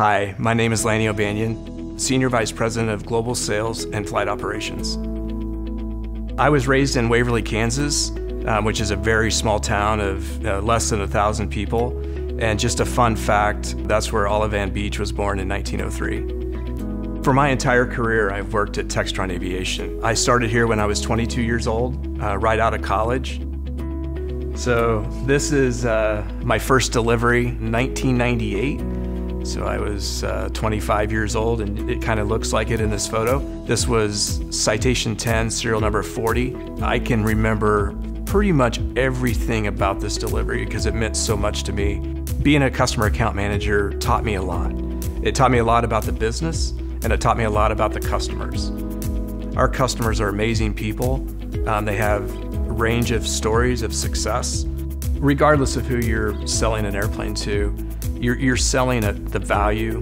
Hi, my name is Lannie O'Bannion, Senior Vice President of Global Sales and Flight Operations. I was raised in Waverly, Kansas, um, which is a very small town of uh, less than a thousand people. And just a fun fact, that's where Olive Ann Beech was born in 1903. For my entire career, I've worked at Textron Aviation. I started here when I was 22 years old, uh, right out of college. So this is uh, my first delivery, 1998. So I was uh, 25 years old, and it kind of looks like it in this photo. This was Citation 10, serial number 40. I can remember pretty much everything about this delivery because it meant so much to me. Being a customer account manager taught me a lot. It taught me a lot about the business and it taught me a lot about the customers. Our customers are amazing people. Um, they have a range of stories of success. Regardless of who you're selling an airplane to, you're, you're selling at the value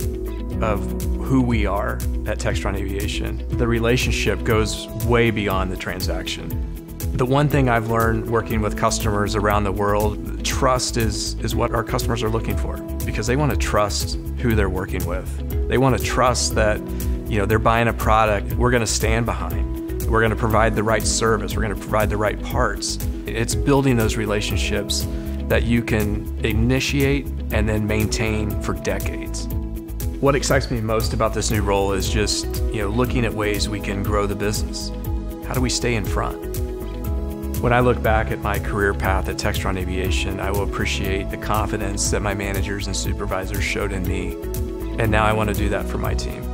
of who we are at Textron Aviation. The relationship goes way beyond the transaction. The one thing I've learned working with customers around the world, trust is, is what our customers are looking for because they want to trust who they're working with. They want to trust that you know, they're buying a product we're going to stand behind. We're going to provide the right service. We're going to provide the right parts. It's building those relationships that you can initiate and then maintain for decades. What excites me most about this new role is just, you know, looking at ways we can grow the business. How do we stay in front? When I look back at my career path at Textron Aviation, I will appreciate the confidence that my managers and supervisors showed in me. And now I want to do that for my team.